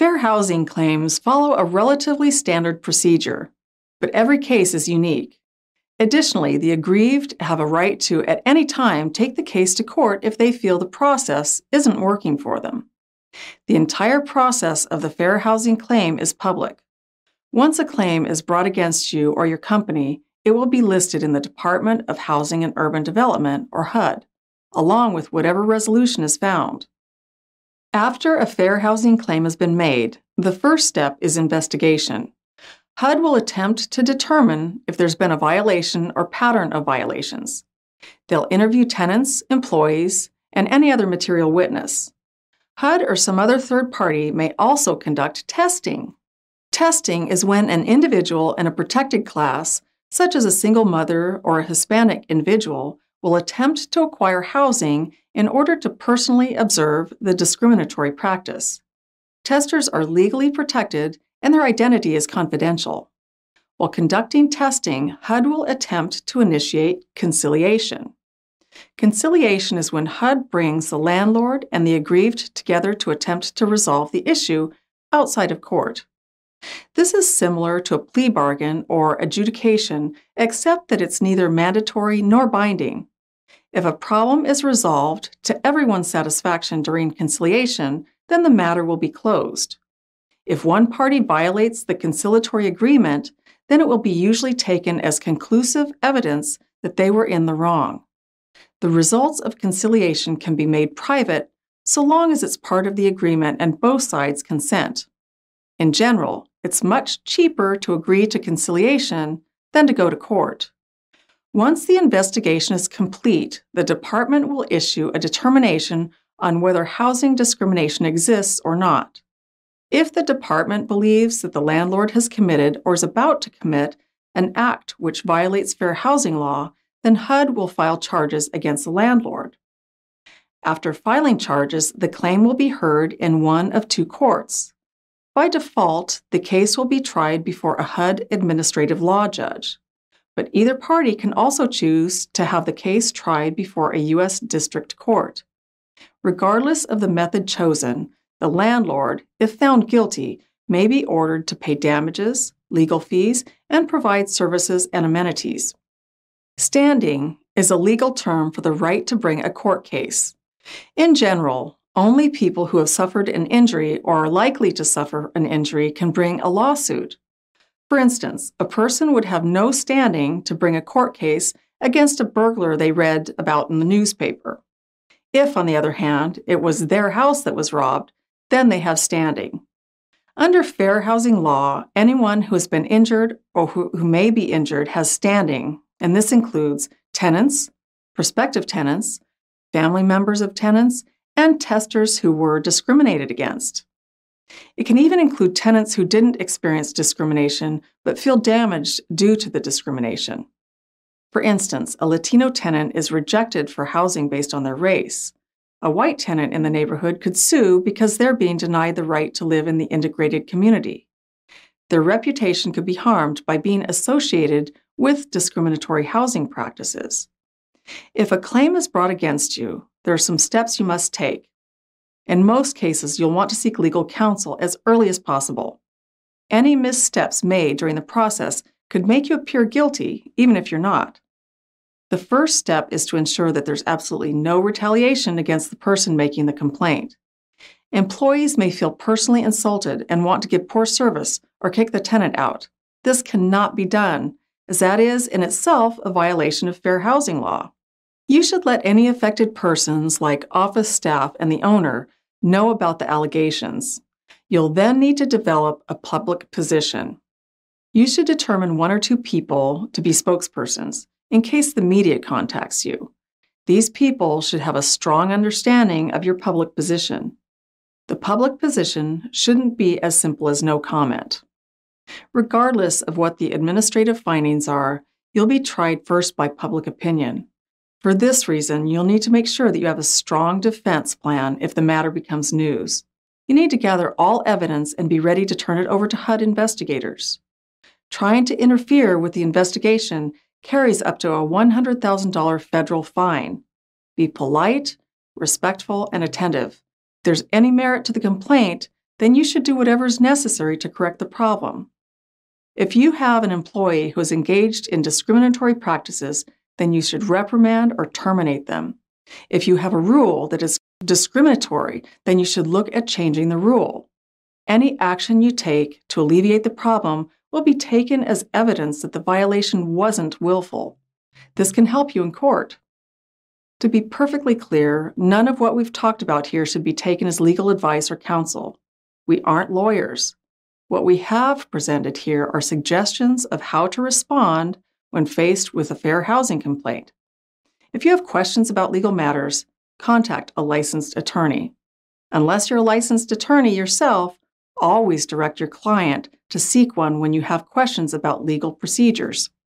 Fair housing claims follow a relatively standard procedure, but every case is unique. Additionally, the aggrieved have a right to, at any time, take the case to court if they feel the process isn't working for them. The entire process of the fair housing claim is public. Once a claim is brought against you or your company, it will be listed in the Department of Housing and Urban Development, or HUD, along with whatever resolution is found. After a fair housing claim has been made, the first step is investigation. HUD will attempt to determine if there's been a violation or pattern of violations. They'll interview tenants, employees, and any other material witness. HUD or some other third party may also conduct testing. Testing is when an individual in a protected class, such as a single mother or a Hispanic individual, will attempt to acquire housing in order to personally observe the discriminatory practice. Testers are legally protected and their identity is confidential. While conducting testing, HUD will attempt to initiate conciliation. Conciliation is when HUD brings the landlord and the aggrieved together to attempt to resolve the issue outside of court. This is similar to a plea bargain or adjudication, except that it's neither mandatory nor binding. If a problem is resolved to everyone's satisfaction during conciliation, then the matter will be closed. If one party violates the conciliatory agreement, then it will be usually taken as conclusive evidence that they were in the wrong. The results of conciliation can be made private so long as it's part of the agreement and both sides consent. In general, it's much cheaper to agree to conciliation than to go to court. Once the investigation is complete, the department will issue a determination on whether housing discrimination exists or not. If the department believes that the landlord has committed or is about to commit an act which violates fair housing law, then HUD will file charges against the landlord. After filing charges, the claim will be heard in one of two courts. By default, the case will be tried before a HUD administrative law judge, but either party can also choose to have the case tried before a U.S. District Court. Regardless of the method chosen, the landlord, if found guilty, may be ordered to pay damages, legal fees, and provide services and amenities. Standing is a legal term for the right to bring a court case. In general, only people who have suffered an injury or are likely to suffer an injury can bring a lawsuit. For instance, a person would have no standing to bring a court case against a burglar they read about in the newspaper. If, on the other hand, it was their house that was robbed, then they have standing. Under fair housing law, anyone who has been injured or who, who may be injured has standing, and this includes tenants, prospective tenants, family members of tenants, and testers who were discriminated against. It can even include tenants who didn't experience discrimination but feel damaged due to the discrimination. For instance, a Latino tenant is rejected for housing based on their race. A white tenant in the neighborhood could sue because they're being denied the right to live in the integrated community. Their reputation could be harmed by being associated with discriminatory housing practices. If a claim is brought against you, there are some steps you must take. In most cases, you'll want to seek legal counsel as early as possible. Any missteps made during the process could make you appear guilty, even if you're not. The first step is to ensure that there's absolutely no retaliation against the person making the complaint. Employees may feel personally insulted and want to give poor service or kick the tenant out. This cannot be done, as that is in itself a violation of fair housing law. You should let any affected persons, like office staff and the owner, know about the allegations. You'll then need to develop a public position. You should determine one or two people to be spokespersons in case the media contacts you. These people should have a strong understanding of your public position. The public position shouldn't be as simple as no comment. Regardless of what the administrative findings are, you'll be tried first by public opinion. For this reason, you'll need to make sure that you have a strong defense plan if the matter becomes news. You need to gather all evidence and be ready to turn it over to HUD investigators. Trying to interfere with the investigation carries up to a $100,000 federal fine. Be polite, respectful, and attentive. If there's any merit to the complaint, then you should do whatever is necessary to correct the problem. If you have an employee who is engaged in discriminatory practices, then you should reprimand or terminate them. If you have a rule that is discriminatory, then you should look at changing the rule. Any action you take to alleviate the problem will be taken as evidence that the violation wasn't willful. This can help you in court. To be perfectly clear, none of what we've talked about here should be taken as legal advice or counsel. We aren't lawyers. What we have presented here are suggestions of how to respond when faced with a fair housing complaint. If you have questions about legal matters, contact a licensed attorney. Unless you're a licensed attorney yourself, always direct your client to seek one when you have questions about legal procedures.